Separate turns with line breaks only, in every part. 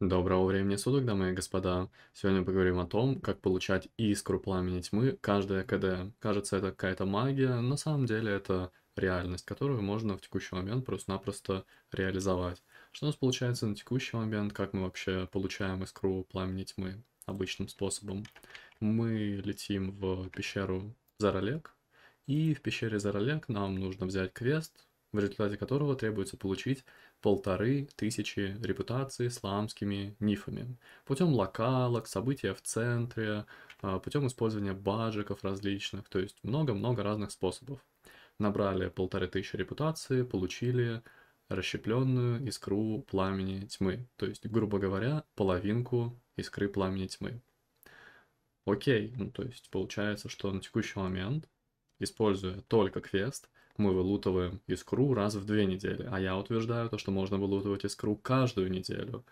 Доброго времени суток, дамы и господа. Сегодня поговорим о том, как получать искру пламени тьмы каждое КД. Кажется, это какая-то магия, на самом деле это реальность, которую можно в текущий момент просто-напросто реализовать. Что у нас получается на текущий момент, как мы вообще получаем искру пламени тьмы обычным способом. Мы летим в пещеру Заролек, и в пещере Заролек нам нужно взять квест, в результате которого требуется получить полторы тысячи репутаций с ламскими нифами. Путем локалок, события в центре, а, путем использования баджиков различных, то есть много-много разных способов. Набрали полторы тысячи репутации, получили расщепленную искру пламени тьмы, то есть, грубо говоря, половинку искры пламени тьмы. Окей, ну то есть получается, что на текущий момент, используя только квест, мы вылутываем искру раз в две недели, а я утверждаю то, что можно вылутывать искру каждую неделю.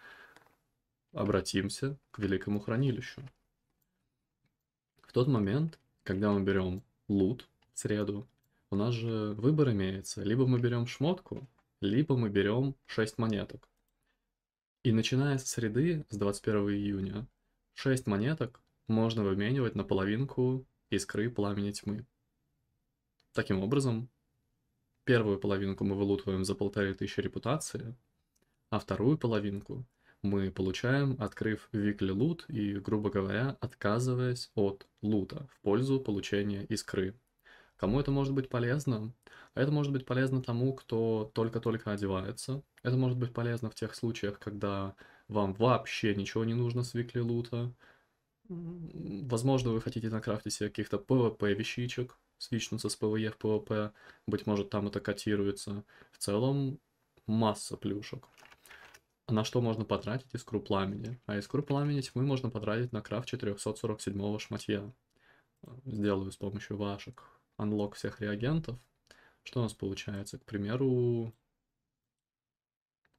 Обратимся к великому хранилищу. В тот момент, когда мы берем лут в среду, у нас же выбор имеется. Либо мы берем шмотку, либо мы берем 6 монеток. И начиная с среды, с 21 июня, 6 монеток можно выменивать на половинку искры пламени тьмы. Таким образом, первую половинку мы вылутываем за полторы тысячи репутации, а вторую половинку мы получаем, открыв weekly лут и, грубо говоря, отказываясь от лута в пользу получения искры. Кому это может быть полезно? Это может быть полезно тому, кто только-только одевается. Это может быть полезно в тех случаях, когда вам вообще ничего не нужно с weekly лута. Возможно, вы хотите накрафтить себе каких-то PvP вещичек, свичнуться с PvE в PvP, быть может там это котируется. В целом масса плюшек. На что можно потратить искру пламени? А искру пламени тьмы можно потратить на крафт 447 шматья. Сделаю с помощью ваших анлок всех реагентов. Что у нас получается? К примеру,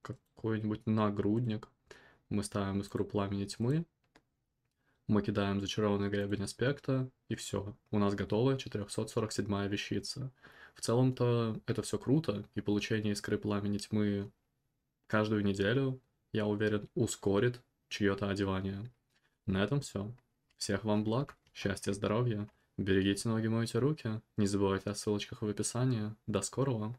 какой-нибудь нагрудник. Мы ставим искру пламени тьмы, мы кидаем зачарованный гребень аспекта, и все. У нас готовая 447 вещица. В целом-то это все круто, и получение искры пламени тьмы каждую неделю, я уверен, ускорит чье-то одевание. На этом все. Всех вам благ, счастья, здоровья. Берегите ноги, мойте руки. Не забывайте о ссылочках в описании. До скорого!